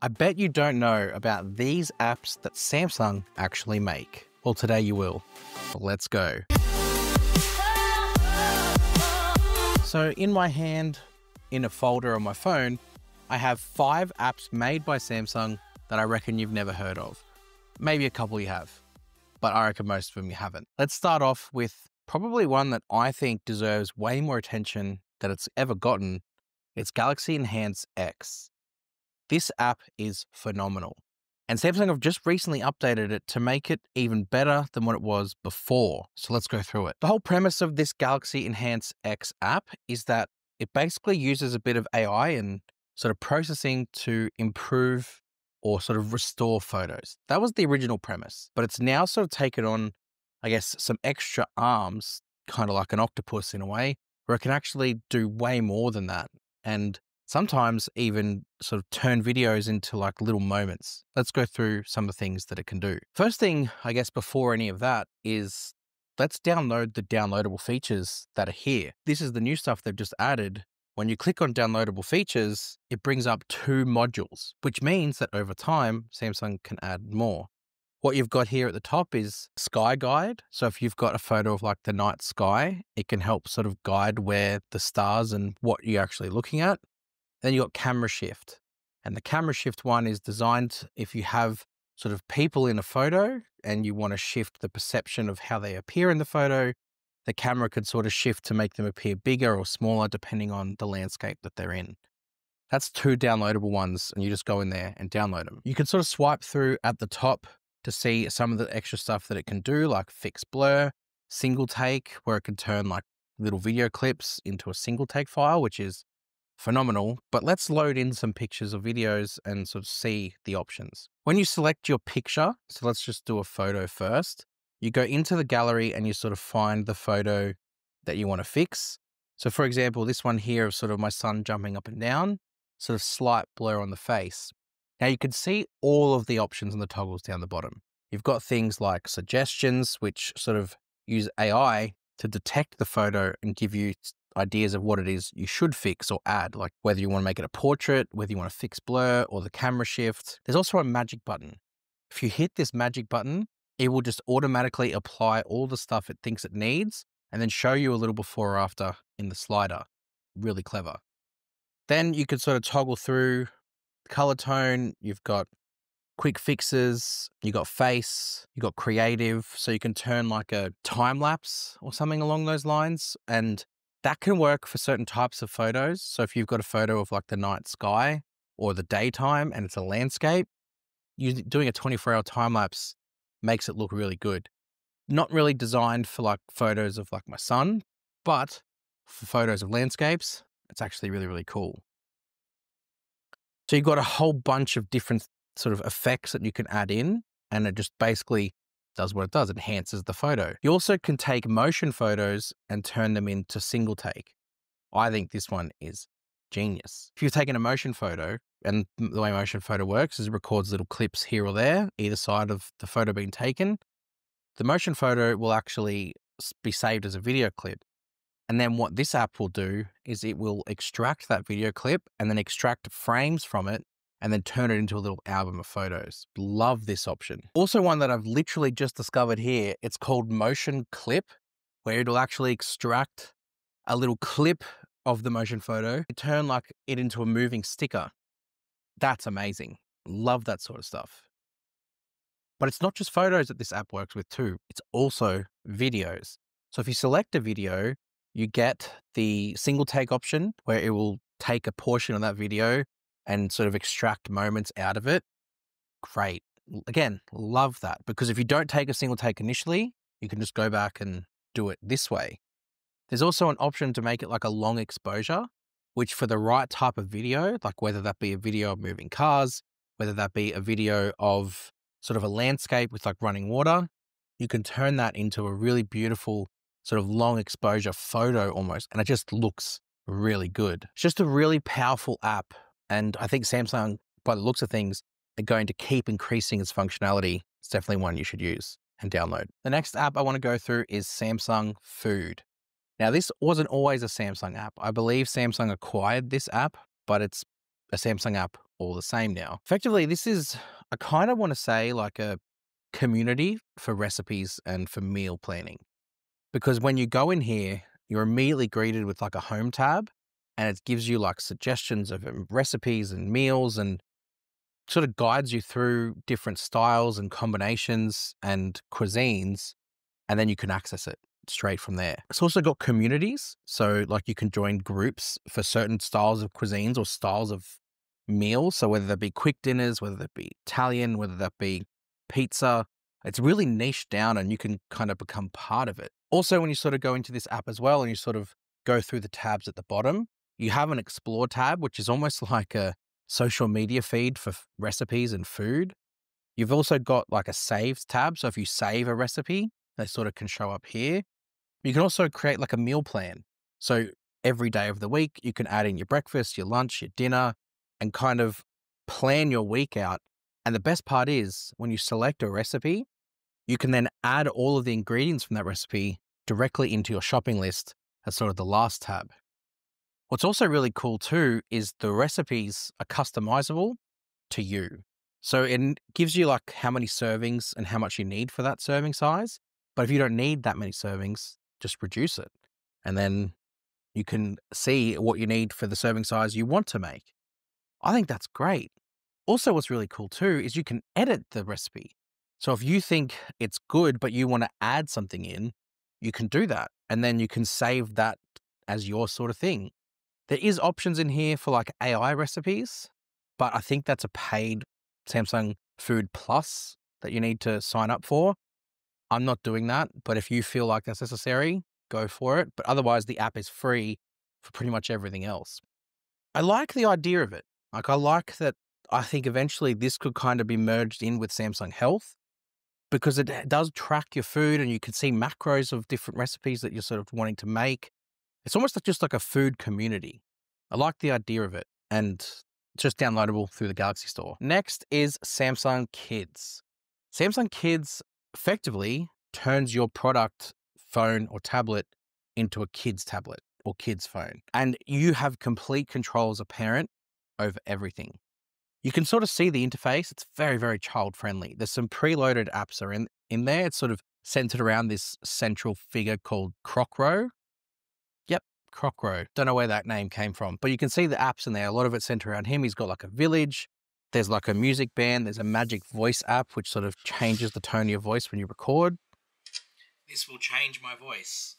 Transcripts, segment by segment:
I bet you don't know about these apps that Samsung actually make. Well, today you will. Let's go. So, in my hand, in a folder on my phone, I have five apps made by Samsung that I reckon you've never heard of. Maybe a couple you have, but I reckon most of them you haven't. Let's start off with probably one that I think deserves way more attention than it's ever gotten. It's Galaxy Enhance X. This app is phenomenal. And Samsung have just recently updated it to make it even better than what it was before. So let's go through it. The whole premise of this Galaxy Enhance X app is that it basically uses a bit of AI and sort of processing to improve or sort of restore photos. That was the original premise, but it's now sort of taken on, I guess, some extra arms, kind of like an octopus in a way, where it can actually do way more than that. And sometimes even sort of turn videos into like little moments. Let's go through some of the things that it can do. First thing, I guess, before any of that is let's download the downloadable features that are here. This is the new stuff they've just added. When you click on downloadable features, it brings up two modules, which means that over time, Samsung can add more. What you've got here at the top is Sky Guide. So if you've got a photo of like the night sky, it can help sort of guide where the stars and what you're actually looking at. Then you got camera shift. And the camera shift one is designed if you have sort of people in a photo and you want to shift the perception of how they appear in the photo, the camera could sort of shift to make them appear bigger or smaller depending on the landscape that they're in. That's two downloadable ones, and you just go in there and download them. You can sort of swipe through at the top to see some of the extra stuff that it can do, like fix blur, single take, where it can turn like little video clips into a single take file, which is phenomenal, but let's load in some pictures or videos and sort of see the options. When you select your picture, so let's just do a photo first, you go into the gallery and you sort of find the photo that you want to fix. So for example, this one here of sort of my son jumping up and down, sort of slight blur on the face. Now you can see all of the options and the toggles down the bottom. You've got things like suggestions, which sort of use AI to detect the photo and give you ideas of what it is you should fix or add, like whether you want to make it a portrait, whether you want to fix blur or the camera shift. There's also a magic button. If you hit this magic button, it will just automatically apply all the stuff it thinks it needs and then show you a little before or after in the slider. Really clever. Then you can sort of toggle through color tone. You've got quick fixes, you got face, you got creative. So you can turn like a time lapse or something along those lines. And that can work for certain types of photos. So if you've got a photo of like the night sky or the daytime and it's a landscape, you doing a 24 hour time lapse makes it look really good. Not really designed for like photos of like my son, but for photos of landscapes, it's actually really, really cool. So you've got a whole bunch of different sort of effects that you can add in, and it just basically does what it does, enhances the photo. You also can take motion photos and turn them into single take. I think this one is genius. If you've taken a motion photo, and the way motion photo works is it records little clips here or there, either side of the photo being taken. The motion photo will actually be saved as a video clip. And then what this app will do is it will extract that video clip and then extract frames from it and then turn it into a little album of photos. Love this option. Also, one that I've literally just discovered here, it's called Motion Clip, where it'll actually extract a little clip of the motion photo, turn like it into a moving sticker. That's amazing. Love that sort of stuff. But it's not just photos that this app works with too. It's also videos. So if you select a video, you get the single take option where it will take a portion of that video and sort of extract moments out of it, great. Again, love that because if you don't take a single take initially, you can just go back and do it this way. There's also an option to make it like a long exposure, which for the right type of video, like whether that be a video of moving cars, whether that be a video of sort of a landscape with like running water, you can turn that into a really beautiful sort of long exposure photo almost. And it just looks really good. It's just a really powerful app and I think Samsung, by the looks of things, are going to keep increasing its functionality. It's definitely one you should use and download. The next app I want to go through is Samsung Food. Now, this wasn't always a Samsung app. I believe Samsung acquired this app, but it's a Samsung app all the same now. Effectively, this is, I kind of want to say, like a community for recipes and for meal planning. Because when you go in here, you're immediately greeted with like a home tab and it gives you like suggestions of um, recipes and meals and sort of guides you through different styles and combinations and cuisines. And then you can access it straight from there. It's also got communities. So, like, you can join groups for certain styles of cuisines or styles of meals. So, whether that be quick dinners, whether that be Italian, whether that be pizza, it's really niche down and you can kind of become part of it. Also, when you sort of go into this app as well and you sort of go through the tabs at the bottom, you have an explore tab, which is almost like a social media feed for recipes and food. You've also got like a saves tab. So if you save a recipe, they sort of can show up here. You can also create like a meal plan. So every day of the week, you can add in your breakfast, your lunch, your dinner, and kind of plan your week out. And the best part is when you select a recipe, you can then add all of the ingredients from that recipe directly into your shopping list as sort of the last tab. What's also really cool too is the recipes are customizable to you. So it gives you like how many servings and how much you need for that serving size. But if you don't need that many servings, just reduce it. And then you can see what you need for the serving size you want to make. I think that's great. Also, what's really cool too is you can edit the recipe. So if you think it's good, but you want to add something in, you can do that. And then you can save that as your sort of thing. There is options in here for like AI recipes, but I think that's a paid Samsung Food Plus that you need to sign up for. I'm not doing that, but if you feel like that's necessary, go for it. But otherwise, the app is free for pretty much everything else. I like the idea of it. Like, I like that I think eventually this could kind of be merged in with Samsung Health because it eh, does track your food and you can see macros of different recipes that you're sort of wanting to make. It's almost just like a food community. I like the idea of it and it's just downloadable through the Galaxy Store. Next is Samsung Kids. Samsung Kids effectively turns your product, phone, or tablet into a kid's tablet or kid's phone. And you have complete control as a parent over everything. You can sort of see the interface. It's very, very child friendly. There's some preloaded apps are in, in there. It's sort of centered around this central figure called Crocro, Crocro. Don't know where that name came from, but you can see the apps in there. A lot of it centered around him. He's got like a village. There's like a music band. There's a magic voice app, which sort of changes the tone of your voice when you record. This will change my voice.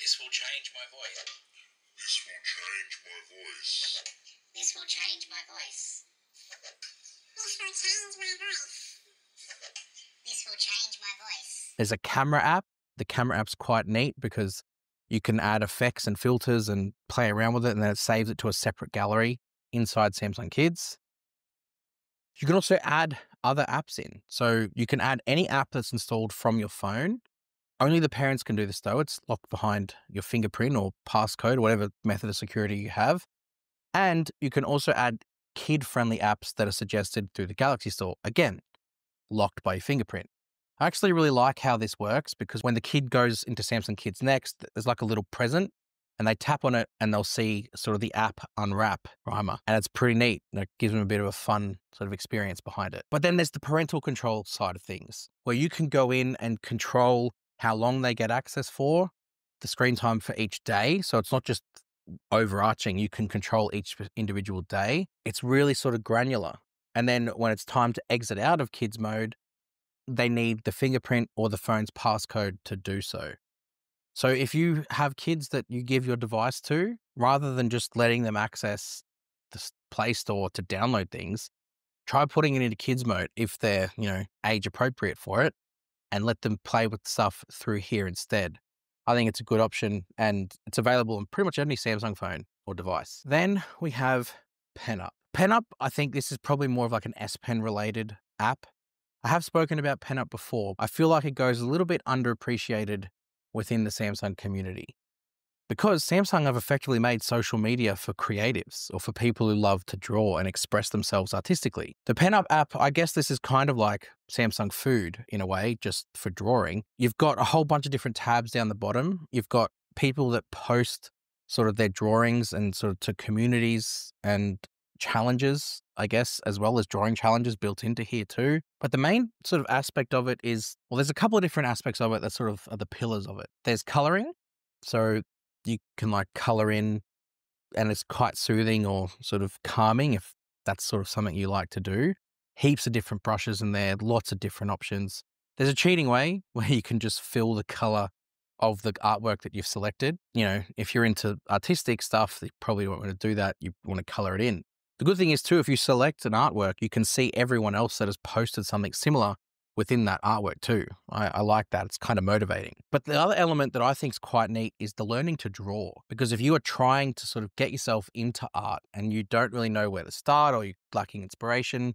This will change my voice. This will change my voice. This will change my voice. This will change my voice. This will change my voice. There's a camera app. The camera app's quite neat because you can add effects and filters and play around with it, and then it saves it to a separate gallery inside Samsung Kids. You can also add other apps in. So you can add any app that's installed from your phone. Only the parents can do this though. It's locked behind your fingerprint or passcode or whatever method of security you have. And you can also add kid friendly apps that are suggested through the Galaxy Store. Again, locked by your fingerprint. I actually really like how this works because when the kid goes into Samsung Kids Next, there's like a little present and they tap on it and they'll see sort of the app unwrap primer. And it's pretty neat. And it gives them a bit of a fun sort of experience behind it. But then there's the parental control side of things where you can go in and control how long they get access for, the screen time for each day. So it's not just overarching, you can control each individual day. It's really sort of granular. And then when it's time to exit out of kids mode, they need the fingerprint or the phone's passcode to do so. So if you have kids that you give your device to, rather than just letting them access the Play Store to download things, try putting it into kids mode if they're, you know, age appropriate for it and let them play with stuff through here instead. I think it's a good option and it's available on pretty much any Samsung phone or device. Then we have PenUp. PenUp, I think this is probably more of like an S Pen related app. I have spoken about PenUp before. I feel like it goes a little bit underappreciated within the Samsung community because Samsung have effectively made social media for creatives or for people who love to draw and express themselves artistically. The PenUp app, I guess this is kind of like Samsung Food in a way, just for drawing. You've got a whole bunch of different tabs down the bottom. You've got people that post sort of their drawings and sort of to communities and challenges, I guess, as well as drawing challenges built into here too. But the main sort of aspect of it is well, there's a couple of different aspects of it that sort of are the pillars of it. There's coloring. So you can like color in and it's quite soothing or sort of calming if that's sort of something you like to do. Heaps of different brushes in there, lots of different options. There's a cheating way where you can just fill the color of the artwork that you've selected. You know, if you're into artistic stuff, you probably won't want to do that. You want to color it in. The good thing is, too, if you select an artwork, you can see everyone else that has posted something similar within that artwork, too. I, I like that. It's kind of motivating. But the other element that I think is quite neat is the learning to draw. Because if you are trying to sort of get yourself into art and you don't really know where to start or you're lacking inspiration,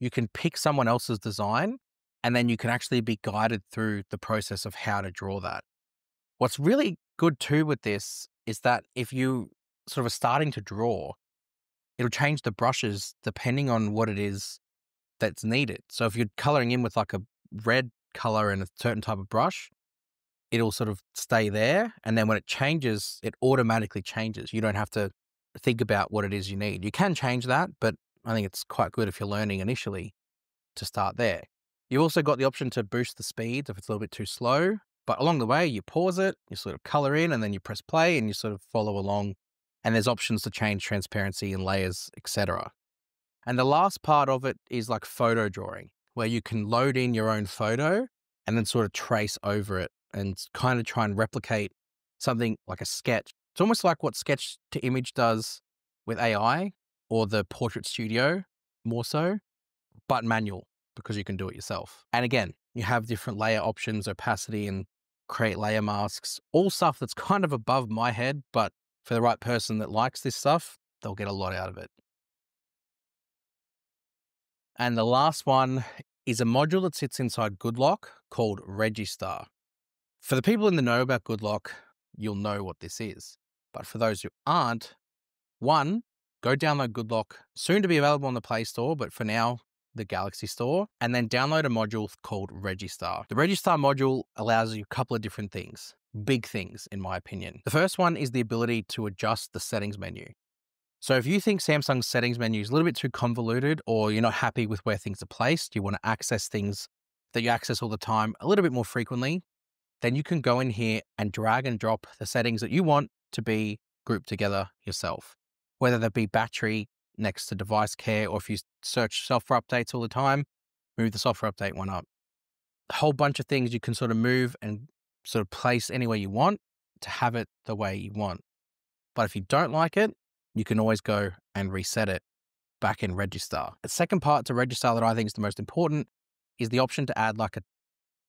you can pick someone else's design and then you can actually be guided through the process of how to draw that. What's really good too with this is that if you sort of are starting to draw, it'll change the brushes depending on what it is that's needed. So if you're coloring in with like a red color and a certain type of brush, it'll sort of stay there. And then when it changes, it automatically changes. You don't have to think about what it is you need. You can change that, but I think it's quite good if you're learning initially to start there. You've also got the option to boost the speed if it's a little bit too slow. But along the way, you pause it, you sort of color in, and then you press play and you sort of follow along. And there's options to change transparency and layers, etc. And the last part of it is like photo drawing, where you can load in your own photo and then sort of trace over it and kind of try and replicate something like a sketch. It's almost like what sketch to image does with AI or the portrait studio more so, but manual because you can do it yourself. And again, you have different layer options, opacity, and create layer masks, all stuff that's kind of above my head, but for the right person that likes this stuff, they'll get a lot out of it. And the last one is a module that sits inside GoodLock called Registar. For the people in the know about GoodLock, you'll know what this is. But for those who aren't, one, go download GoodLock, soon to be available on the Play Store, but for now, the Galaxy Store, and then download a module called Registar. The Registar module allows you a couple of different things, big things, in my opinion. The first one is the ability to adjust the settings menu. So if you think Samsung's settings menu is a little bit too convoluted or you're not happy with where things are placed, you want to access things that you access all the time a little bit more frequently, then you can go in here and drag and drop the settings that you want to be grouped together yourself, whether that be battery, next to device care, or if you search software updates all the time, move the software update one up. A whole bunch of things you can sort of move and sort of place anywhere you want to have it the way you want. But if you don't like it, you can always go and reset it back in Registar. The second part to Registar that I think is the most important is the option to add like a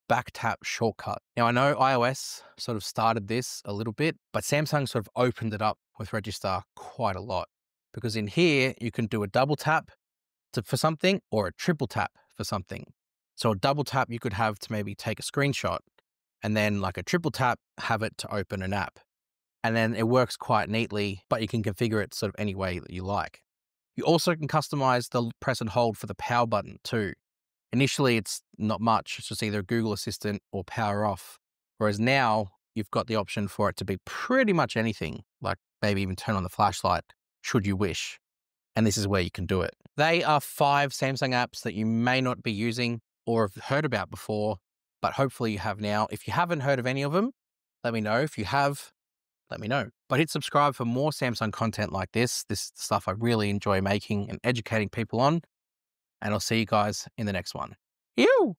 back tap shortcut. Now, I know iOS sort of started this a little bit, but Samsung sort of opened it up with Registar quite a lot because in here you can do a double tap to, for something or a triple tap for something. So a double tap you could have to maybe take a screenshot and then like a triple tap have it to open an app. And then it works quite neatly, but you can configure it sort of any way that you like. You also can customize the press and hold for the power button too. Initially, it's not much. It's just either Google Assistant or power off. Whereas now you've got the option for it to be pretty much anything, like maybe even turn on the flashlight should you wish. And this is where you can do it. They are five Samsung apps that you may not be using or have heard about before, but hopefully you have now. If you haven't heard of any of them, let me know. If you have, let me know. But hit subscribe for more Samsung content like this. This is the stuff I really enjoy making and educating people on. And I'll see you guys in the next one. You.